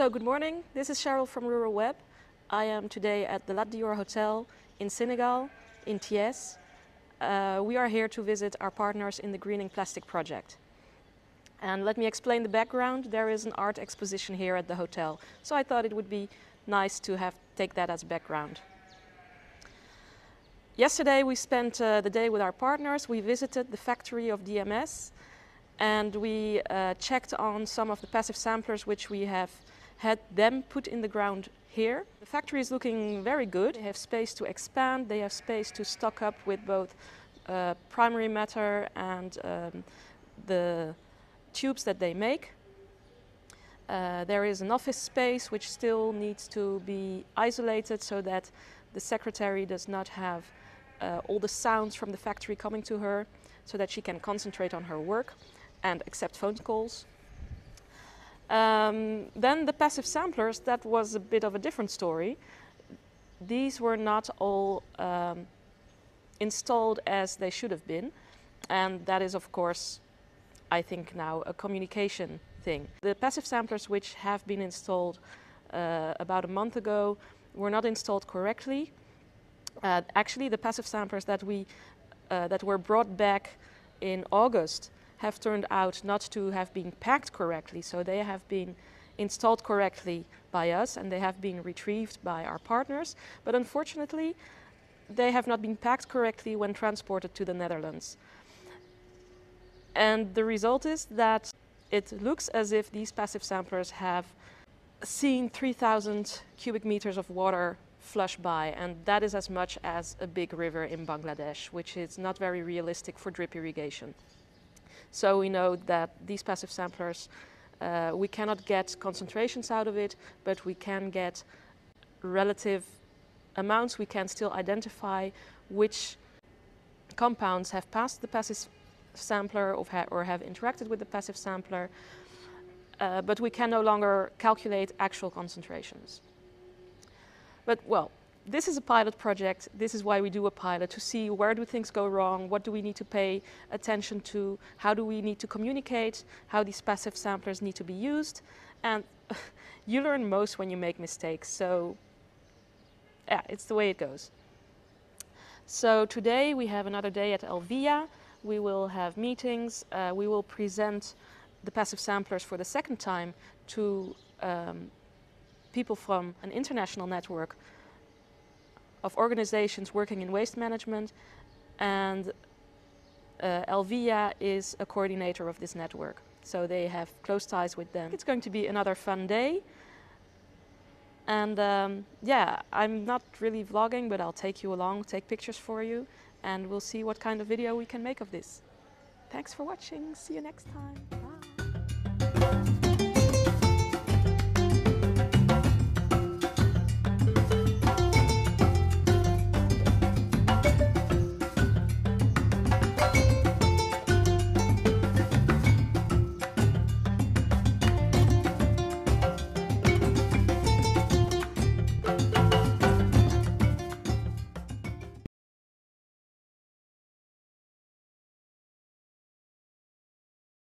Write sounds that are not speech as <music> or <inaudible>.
So good morning, this is Cheryl from Rural Web. I am today at the Lat Dior Hotel in Senegal, in Thiès. Uh, we are here to visit our partners in the Greening Plastic project. And let me explain the background. There is an art exposition here at the hotel. So I thought it would be nice to have take that as background. Yesterday we spent uh, the day with our partners. We visited the factory of DMS and we uh, checked on some of the passive samplers which we have had them put in the ground here. The factory is looking very good. They have space to expand, they have space to stock up with both uh, primary matter and um, the tubes that they make. Uh, there is an office space which still needs to be isolated so that the secretary does not have uh, all the sounds from the factory coming to her so that she can concentrate on her work and accept phone calls. Um, then the passive samplers, that was a bit of a different story. These were not all um, installed as they should have been. And that is, of course, I think now a communication thing. The passive samplers which have been installed uh, about a month ago were not installed correctly. Uh, actually, the passive samplers that, we, uh, that were brought back in August have turned out not to have been packed correctly. So they have been installed correctly by us and they have been retrieved by our partners. But unfortunately, they have not been packed correctly when transported to the Netherlands. And the result is that it looks as if these passive samplers have seen 3,000 cubic meters of water flush by, and that is as much as a big river in Bangladesh, which is not very realistic for drip irrigation. So we know that these passive samplers, uh, we cannot get concentrations out of it, but we can get relative amounts. We can still identify which compounds have passed the passive sampler or, or have interacted with the passive sampler, uh, but we can no longer calculate actual concentrations. But well, this is a pilot project. This is why we do a pilot, to see where do things go wrong, what do we need to pay attention to, how do we need to communicate, how these passive samplers need to be used. And <laughs> you learn most when you make mistakes. So yeah, it's the way it goes. So today we have another day at LVIA. We will have meetings. Uh, we will present the passive samplers for the second time to um, people from an international network of organizations working in waste management and uh, LVIA is a coordinator of this network. So they have close ties with them. It's going to be another fun day. And um, yeah, I'm not really vlogging, but I'll take you along, take pictures for you, and we'll see what kind of video we can make of this. Thanks for watching. See you next time.